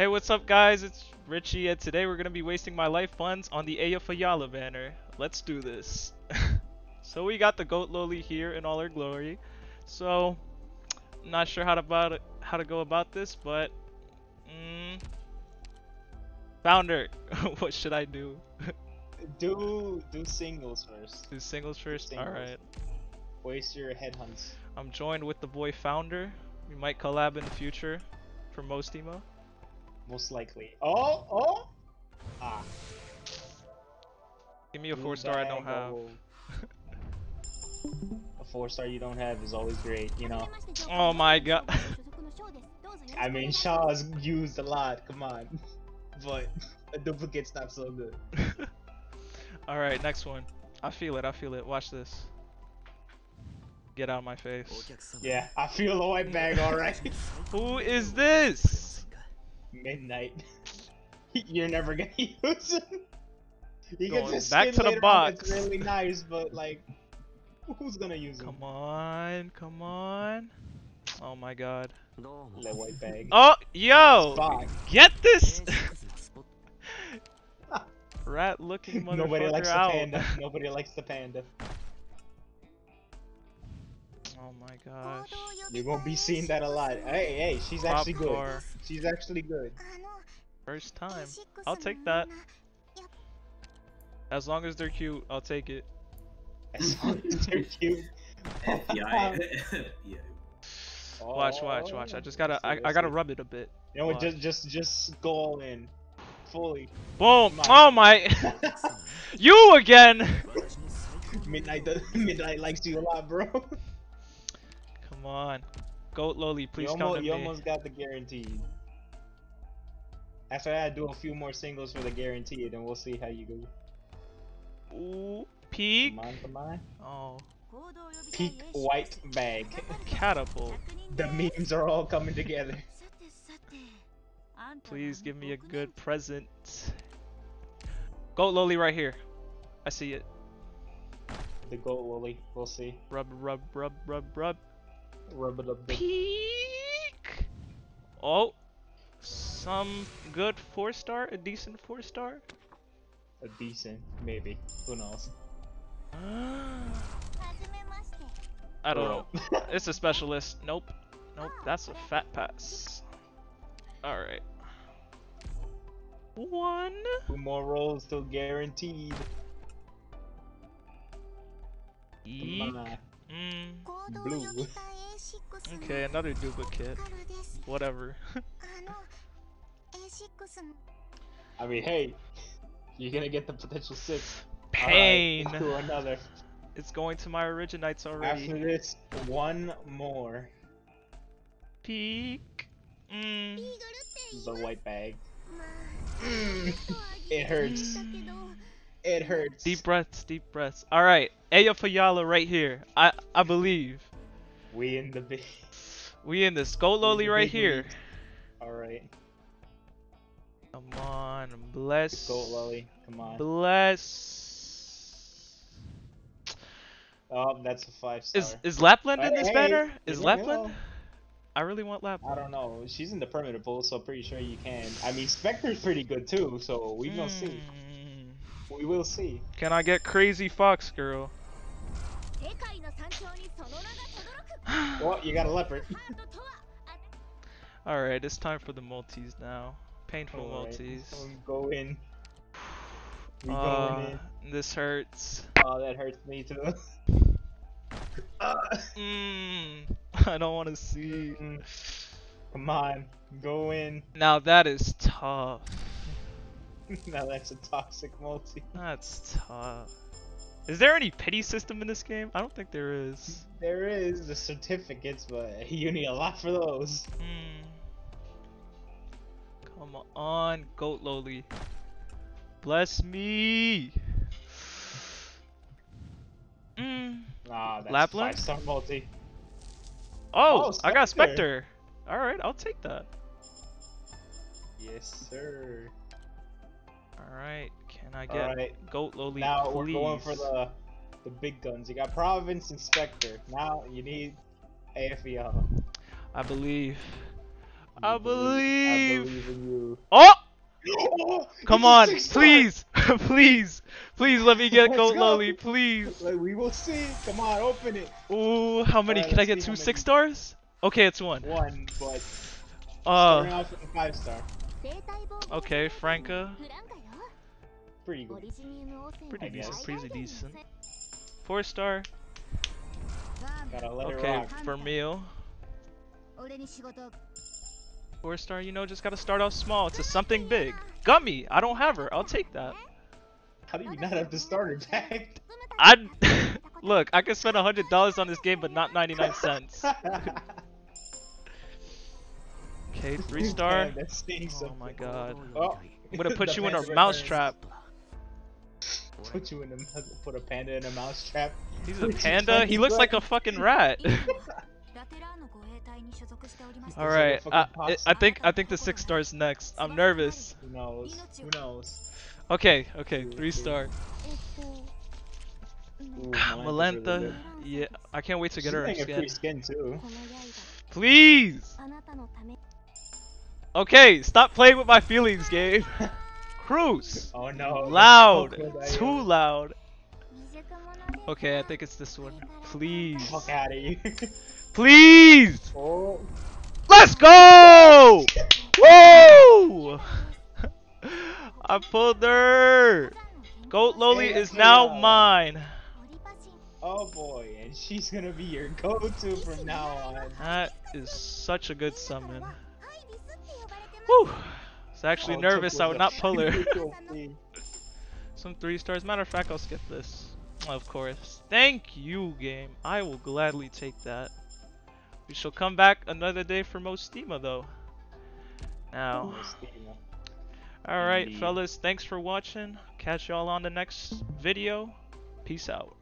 Hey, what's up, guys? It's Richie, and today we're gonna be wasting my life funds on the Eyjafjalla banner. Let's do this. so we got the Goat Loli here in all her glory. So, not sure how to about it, how to go about this, but mm, founder, what should I do? Do do singles first. do singles first. Singles. All right. Waste your headhunts. I'm joined with the boy founder. We might collab in the future for most emo. Most likely. Oh oh. Ah. Give me a four star I don't have. A four star you don't have is always great, you know. Oh my god. I mean, Shaw's used a lot. Come on, but a duplicate's not so good. Alright, next one. I feel it, I feel it. Watch this. Get out of my face. Yeah, I feel the white bag alright. Who is this? Midnight. You're never gonna use him. You Going get this back skin to the later It's box. really nice, but like, who's gonna use him? Come on, come on. Oh my god. The white bag. Oh, yo! Fuck. Get this rat looking motherfucker Nobody likes the panda. Nobody likes the panda. Oh my gosh. You're gonna be seeing that a lot. Hey, hey, she's actually good. Popcorn. She's actually good. First time. I'll take that. As long as they're cute, I'll take it. As long as they're cute. FBI. yeah. Watch, watch, watch. I just gotta, let's I, I let's gotta see. rub it a bit. You know what? Just, just, just go all in, fully. Boom! Come. Oh my! you again! Midnight, does, Midnight likes you a lot, bro. Come on, Goat Loli, please you come almost, to you me. almost got the guaranteed. After that, do a few more singles for the guaranteed, and we'll see how you go. Ooh, peak. Come on, come on. Oh, Peak white bag. catapult. The memes are all coming together. Please give me a good present. Goat Loli right here. I see it. The goat lily. We'll see. Rub, rub, rub, rub, rub. Rub it up. the- Peak. Oh, some good four star, a decent four star. A decent, maybe. Who knows? I don't know. It's a specialist. Nope. Nope. That's a fat pass. Alright. One. Two more rolls till guaranteed. Eek. Mm. Blue. Okay, another duplicate. Whatever. I mean, hey, you're gonna get the potential six. Pain. Alright, to another. It's going to my originites already. After this, one more. Peak. Mm. The white bag. It hurts. It hurts. Deep breaths, deep breaths. Alright, Eyjafjalla right here. I I believe. We in the big. We in this. Goat We in Loli the right big here. Alright. Come on, bless. Goat lolly. Come on. Bless. Oh, that's a five star. Is is Lapland in this hey, banner? Is Lapland? know. I really want Lapland. I don't know. She's in the permanent pool, so pretty sure you can. I mean, Spectre's pretty good too, so we will see. Mm. We will see. Can I get Crazy Fox Girl? Well, you got a leopard. Alright, it's time for the multis now. Painful Alright, multis. so we Go in. We Uh, going in. this hurts. Oh, that hurts me too. Ah, Mm, I don't want to see. mm. Come on, go in. Now that is tough. now that's a toxic multi. That's tough. Is there any pity system in this game? I don't think there is. There is the certificates, but you need a lot for those. Hmm. Come on, Goat Loli. Bless me. Mm. Ah, that's Lapland? five star multi. Oh, Oh, I got Spectre. Spectre. Alright, I'll take that. Yes, sir. Alright, can I get Alright, Goat Loli, now please? we're going for the the big guns. You got Province Inspector. Now you need AFEL. I believe. I believe. I believe. believe in you. Oh! Oh, Come on, please, please, please let me get Let's Goat go. Loli, please. Like, we will see. Come on, open it. Ooh, how many? Alright, Can I get two six stars? Okay, it's one. One, but Uh, starting off with a five star. okay, Franca, Pretty good. pretty I decent, guess. pretty decent. Four star. Gotta let Okay, rock. Vermeil. Four star. You know, just gotta start off small to something big. Gummy. I don't have her. I'll take that. How do you not have the starter pack? I look. I could spend a hundred dollars on this game, but not ninety nine cents. Okay, three star. Man, that Oh so my god. Oh, I'm gonna put you in a panda mouse trap. Put you in a put a panda in a mouse trap. He's a panda. He looks like a fucking fucking rat. All right. fucking I, think I think the six stars next. I'm nervous. Who knows? Who knows? Okay. Okay. Three star. Ooh, Melanth's really Yeah. I can't wait to get She's her getting a skin. free skin too. Please. Okay. Stop playing with my feelings, game. Cruz. Oh no. Loud. How could I, Too loud. Okay. I think it's this one. Please. Fuck out of here. Please. oh. Let's go! Woo! I pulled her. Goat Loli is now mine. Oh boy, and she's gonna be your go-to from now on. That is such a good summon. Whew. I was actually Oh, nervous I would not pull her. Some three stars. Matter of fact, I'll skip this. Of course. Thank you, game. I will gladly take that. We shall come back another day for Mostima, though. Now. Alright, fellas. Thanks for watching. Catch y'all on the next video. Peace out.